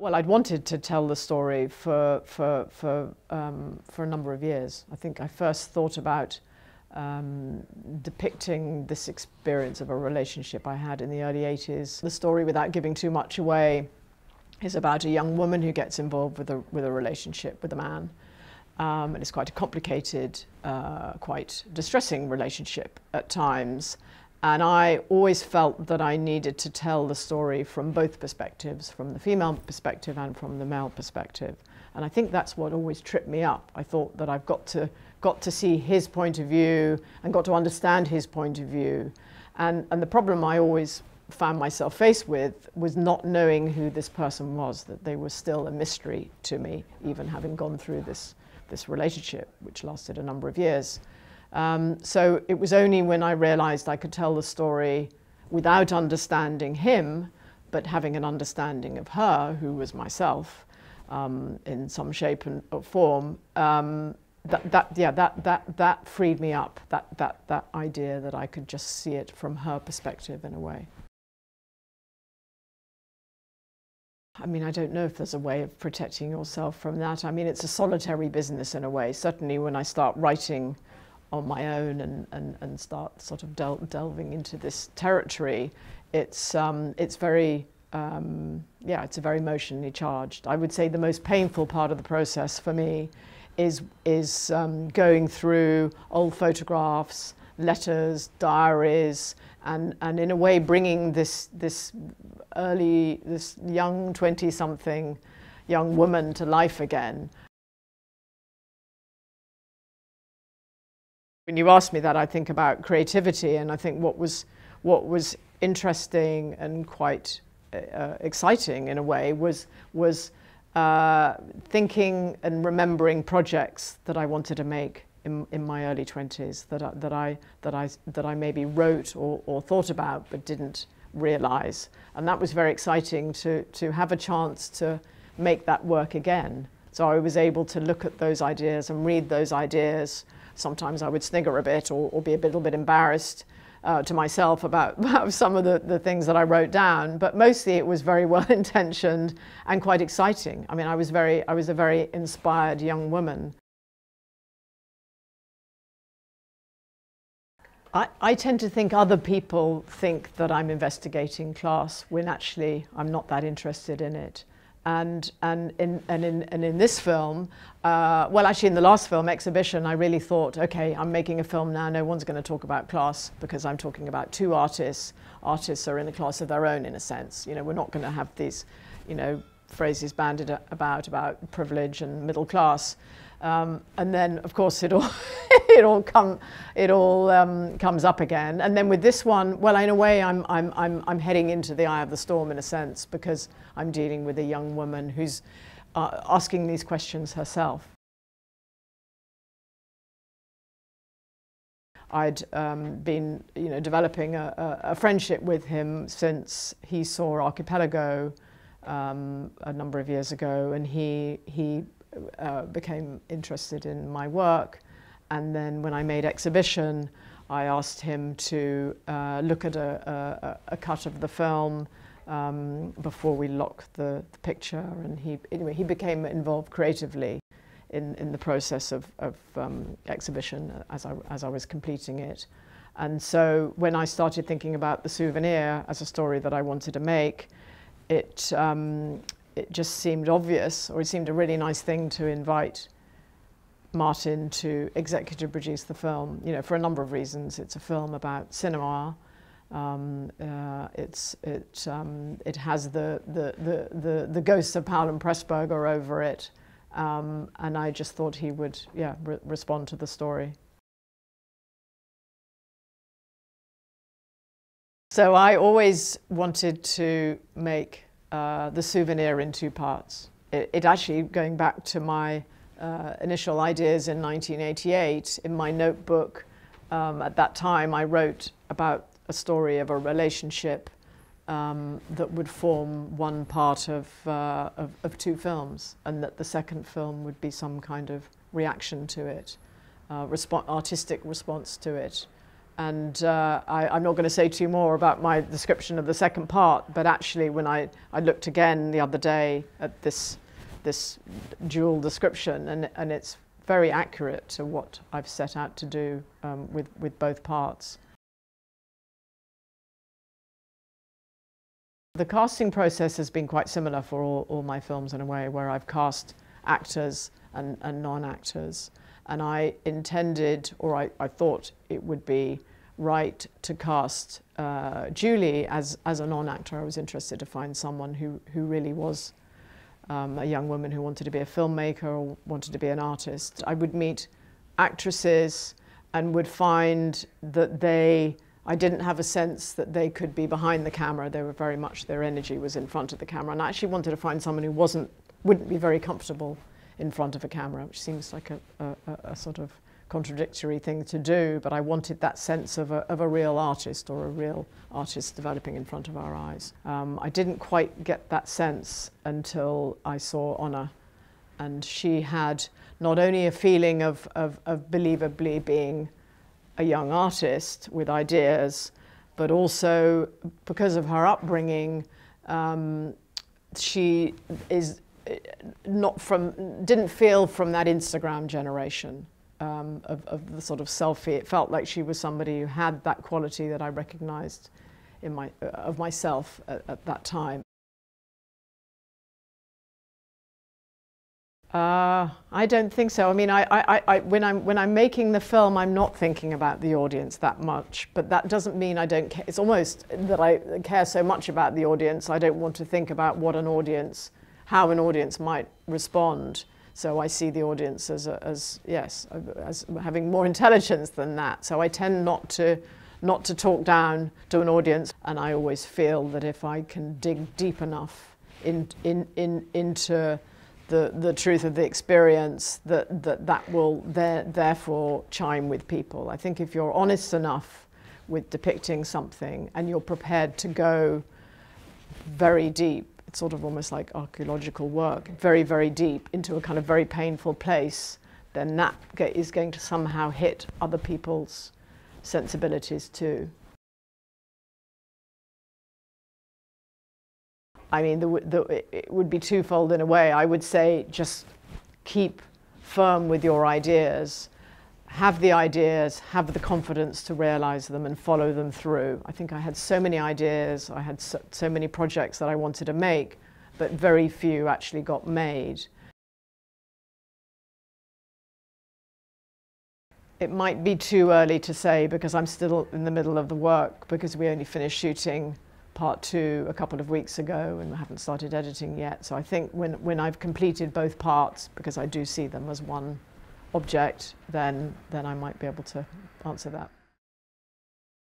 Well, I'd wanted to tell the story for, for, for, um, for a number of years. I think I first thought about um, depicting this experience of a relationship I had in the early 80s. The story, without giving too much away, is about a young woman who gets involved with a, with a relationship with a man. Um, and it's quite a complicated, uh, quite distressing relationship at times. And I always felt that I needed to tell the story from both perspectives, from the female perspective and from the male perspective. And I think that's what always tripped me up. I thought that I've got to, got to see his point of view and got to understand his point of view. And, and the problem I always found myself faced with was not knowing who this person was, that they were still a mystery to me, even having gone through this, this relationship, which lasted a number of years. Um, so it was only when I realized I could tell the story without understanding him, but having an understanding of her, who was myself, um, in some shape and form, um, that, that, yeah, that, that, that freed me up, that, that, that idea that I could just see it from her perspective in a way. I mean, I don't know if there's a way of protecting yourself from that. I mean, it's a solitary business in a way. Certainly when I start writing on my own and, and, and start sort of del delving into this territory, it's, um, it's very, um, yeah, it's a very emotionally charged. I would say the most painful part of the process for me is, is um, going through old photographs, letters, diaries, and, and in a way bringing this, this early, this young 20-something young woman to life again. When you ask me that, I think about creativity, and I think what was, what was interesting and quite uh, exciting in a way was, was uh, thinking and remembering projects that I wanted to make in, in my early 20s that I, that I, that I, that I maybe wrote or, or thought about but didn't realize. And that was very exciting to, to have a chance to make that work again. So I was able to look at those ideas and read those ideas sometimes I would snigger a bit or, or be a little bit embarrassed uh, to myself about, about some of the, the things that I wrote down, but mostly it was very well intentioned and quite exciting. I mean, I was, very, I was a very inspired young woman. I, I tend to think other people think that I'm investigating class when actually I'm not that interested in it. And, and, in, and, in, and in this film, uh, well, actually in the last film, Exhibition, I really thought, okay, I'm making a film now, no one's going to talk about class because I'm talking about two artists. Artists are in a class of their own, in a sense. You know, we're not going to have these, you know, phrases bandied about, about privilege and middle class. Um, and then, of course, it all, it all, come, it all um, comes up again. And then with this one, well, in a way, I'm, I'm, I'm, I'm heading into the eye of the storm in a sense because I'm dealing with a young woman who's uh, asking these questions herself. I'd um, been, you know, developing a, a, a, friendship with him since he saw Archipelago um, a number of years ago, and he he uh, became interested in my work. And then when I made exhibition, I asked him to uh, look at a, a, a, cut of the film um, before we locked the, the, picture. And he, anyway, he became involved creatively in, in the process of, of um, exhibition as I, as I was completing it. And so when I started thinking about the souvenir as a story that I wanted to make, it, um, it just seemed obvious, or it seemed a really nice thing to invite Martin to executive produce the film, you know, for a number of reasons. It's a film about cinema. Um, uh, it's, it, um, it has the, the, the, the, the ghosts of Powell and Pressburger over it. Um, and I just thought he would, yeah, re respond to the story. So I always wanted to make uh, the souvenir in two parts. It, it, actually, going back to my uh, initial ideas in 1988, in my notebook, um, at that time I wrote about a story of a relationship um, that would form one part of, uh, of, of, two films, and that the second film would be some kind of reaction to it, uh, artistic response to it. And uh, I, am not going to say too more about my description of the second part, but actually when I, I looked again the other day at this, this dual description, and, and it's very accurate to what I've set out to do um, with, with both parts. The casting process has been quite similar for all, all my films in a way, where I've cast actors and, and non-actors. And I intended, or I, I thought it would be right to cast uh, Julie as, as a non-actor. I was interested to find someone who, who really was um, a young woman who wanted to be a filmmaker or wanted to be an artist. I would meet actresses and would find that they, I didn't have a sense that they could be behind the camera. They were very much, their energy was in front of the camera. And I actually wanted to find someone who wasn't, wouldn't be very comfortable in front of a camera, which seems like a, a, a sort of contradictory thing to do, but I wanted that sense of a, of a real artist or a real artist developing in front of our eyes. Um, I didn't quite get that sense until I saw Honor, and she had not only a feeling of, of, of believably being a young artist with ideas, but also because of her upbringing, um, she is uh, not from, didn't feel from that Instagram generation um, of, of, the sort of selfie. It felt like she was somebody who had that quality that I recognized in my, uh, of myself at, at, that time. Uh, I don't think so. I mean, I, I, I, when, I'm, when I'm making the film, I'm not thinking about the audience that much, but that doesn't mean I don't care. It's almost that I care so much about the audience, I don't want to think about what an audience, how an audience might respond. So I see the audience as, a, as yes, as having more intelligence than that. So I tend not to, not to talk down to an audience. And I always feel that if I can dig deep enough in, in, in, into the, the truth of the experience, that that, that will there, therefore chime with people. I think if you're honest enough with depicting something and you're prepared to go very deep it's sort of almost like archaeological work, very, very deep into a kind of very painful place, then that is going to somehow hit other people's sensibilities too. I mean, the, the, it would be twofold in a way. I would say just keep firm with your ideas have the ideas, have the confidence to realize them and follow them through. I think I had so many ideas, I had so, so, many projects that I wanted to make, but very few actually got made. It might be too early to say because I'm still in the middle of the work because we only finished shooting part two a couple of weeks ago and we haven't started editing yet. So I think when, when I've completed both parts, because I do see them as one object, then, then I might be able to answer that.